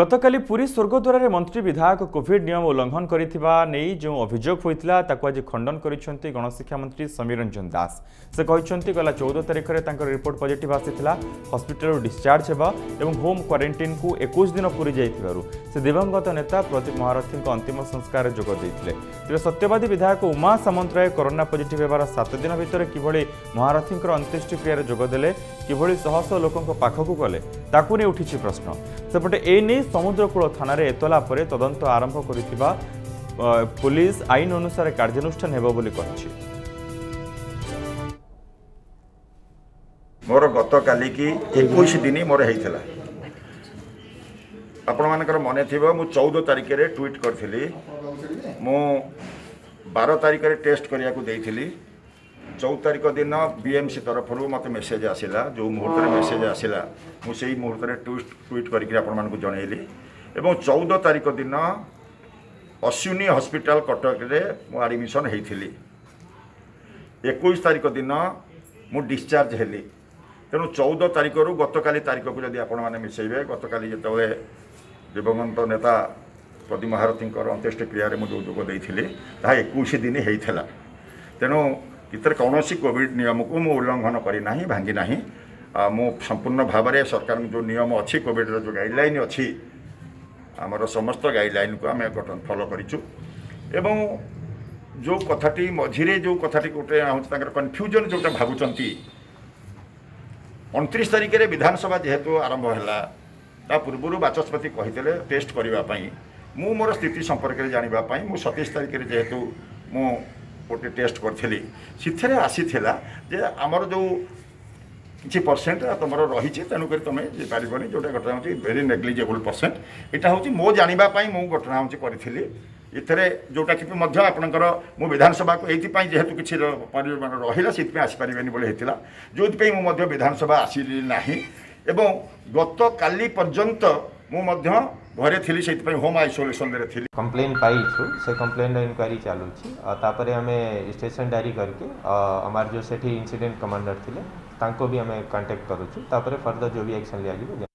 গতকাল পুরী স্বর্গদ্বারে মন্ত্রী বিধায়ক কোভিড নিয়ম উল্লঙ্ঘন করে যে অভিযোগ হয়েছিল তাকে আজ খণ্ডন করেছেন গণশিক্ষামন্ত্রী সমীর রঞ্জন দাস সে গলা চৌদ তারিখে তাঁর রিপোর্ট পজিটিভ আসি হসপিটাল ডিসচার্জ হওয়া এবং হোম কোয়ারেটিন কু একুশ দিন পুরী যাই সে দিবঙ্গত নেতা প্রদীপ মহারথী অন্তিম সংস্কার যোগ দিয়ে তবে সত্যবাদী বিধায়ক উমা সামন্তরায় করোনা পজিটিভ হবার সাত দিন ভিতরে কিভাবে মহারথী অন্ত্যেষ্টিক্রিয়ার যোগদেলে কিভাবে শহ শহ লোক পাখক গলে ତାକୁ ନେଇ ଉଠିଛି ପ୍ରଶ୍ନ ସେପଟେ ଏ ନେଇ ସମୁଦ୍ରକୂଳ ଥାନାରେ ଏତଲା ପରେ ତଦନ୍ତ ଆରମ୍ଭ କରିଥିବା ପୋଲିସ ଆଇନ ଅନୁସାରେ କାର୍ଯ୍ୟାନୁଷ୍ଠାନ ହେବ ବୋଲି କହିଛି ମୋର ଗତକାଲି କି ଏକୋଇଶ ଦିନ ମୋର ହେଇଥିଲା ଆପଣମାନଙ୍କର ମନେ ଥିବ ମୁଁ ଚଉଦ ତାରିଖରେ ଟ୍ୱିଟ୍ କରିଥିଲି ମୁଁ ବାର ତାରିଖରେ ଟେଷ୍ଟ କରିବାକୁ ଦେଇଥିଲି চৌদ তারিখ দিন বিএমসি তরফর মতো মেসেজ আসিলা যে মুহূর্তে মেসেজ আসিলা সেই মুহূর্তে টুইট টুইট করি আপনার জনাইলি এবং চৌদ তারিখ দিন অশ্বিনী হসপিটাল কটকরে আডমিশন হয়েছিলি একুশ তারিখ দিন মু ডিসচার্জ হলি তেমন চৌদ তারিখর গতকাল তারিখক যদি আপনার মিশাইবে গতকাল যেতবে দিবঙ্গত নেতা প্রদীপ মহারথীঙ্কর অন্ত্যেষ্টিক্রিয়ায় মু যোগ দিয়ে তাহা একুশ দিন হয়েছিল তেমন ଏଥିରେ କୌଣସି କୋଭିଡ଼ ନିୟମକୁ ମୁଁ ଉଲ୍ଲଙ୍ଘନ କରିନାହିଁ ଭାଙ୍ଗି ନାହିଁ ମୁଁ ସମ୍ପୂର୍ଣ୍ଣ ଭାବରେ ସରକାରଙ୍କ ଯେଉଁ ନିୟମ ଅଛି କୋଭିଡ଼ର ଯେଉଁ ଗାଇଡ଼ଲାଇନ୍ ଅଛି ଆମର ସମସ୍ତ ଗାଇଡ଼ଲାଇନ୍କୁ ଆମେ ଗଠନ ଫଲୋ କରିଛୁ ଏବଂ ଯେଉଁ କଥାଟି ମଝିରେ ଯେଉଁ କଥାଟି ଗୋଟେ ହେଉଛି ତାଙ୍କର କନଫ୍ୟୁଜନ୍ ଯେଉଁଟା ଭାବୁଛନ୍ତି ଅଣତିରିଶ ତାରିଖରେ ବିଧାନସଭା ଯେହେତୁ ଆରମ୍ଭ ହେଲା ତା ପୂର୍ବରୁ ବାଚସ୍ପତି କହିଥିଲେ ଟେଷ୍ଟ କରିବା ପାଇଁ ମୁଁ ମୋର ସ୍ଥିତି ସମ୍ପର୍କରେ ଜାଣିବା ପାଇଁ ମୁଁ ସତେଇଶ ତାରିଖରେ ଯେହେତୁ ମୁଁ ଗୋଟେ ଟେଷ୍ଟ କରିଥିଲି ସେଥିରେ ଆସିଥିଲା ଯେ ଆମର ଯେଉଁ କିଛି ପରସେଣ୍ଟ ତୁମର ରହିଛି ତେଣୁକରି ତୁମେ ଯାଇପାରିବନି ଯେଉଁଟା ଘଟଣା ହେଉଛି ଭେରି ନେଗ୍ଲିଜେବୁଲ୍ ପରସେଣ୍ଟ ଏଇଟା ହେଉଛି ମୋ ଜାଣିବା ପାଇଁ ମୁଁ ଘଟଣା ହେଉଛି କରିଥିଲି ଏଥିରେ ଯେଉଁଟାକି ବି ମଧ୍ୟ ଆପଣଙ୍କର ମୁଁ ବିଧାନସଭାକୁ ଏଇଥିପାଇଁ ଯେହେତୁ କିଛି ପରିମାଣ ରହିଲା ସେଥିପାଇଁ ଆସିପାରିବେନି ବୋଲି ହେଇଥିଲା ଯେଉଁଥିପାଇଁ ମୁଁ ମଧ୍ୟ ବିଧାନସଭା ଆସିଲି ନାହିଁ ଏବଂ ଗତକାଲି ପର୍ଯ୍ୟନ୍ତ ମୁଁ ମଧ୍ୟ ଘରେ ଥିଲି ସେଥିପାଇଁ ହୋମ୍ ଆଇସୋଲେସନରେ ଥିଲି କମ୍ପ୍ଲେନ୍ ପାଇଛୁ ସେ କମ୍ପ୍ଲେନ୍ର ଇନକ୍ୱାରି ଚାଲୁଛି ତାପରେ ଆମେ ଷ୍ଟେସନ୍ ଡାଏରୀ କରିକି ଆମର ଯେଉଁ ସେଠି ଇନସିଡେଣ୍ଟ କମାଣ୍ଡର ଥିଲେ ତାଙ୍କୁ ବି ଆମେ କଣ୍ଟାକ୍ଟ କରୁଛୁ ତାପରେ ଫର୍ଦର ଯେଉଁ ବି ଆକ୍ସନ୍ ନିଆଯିବ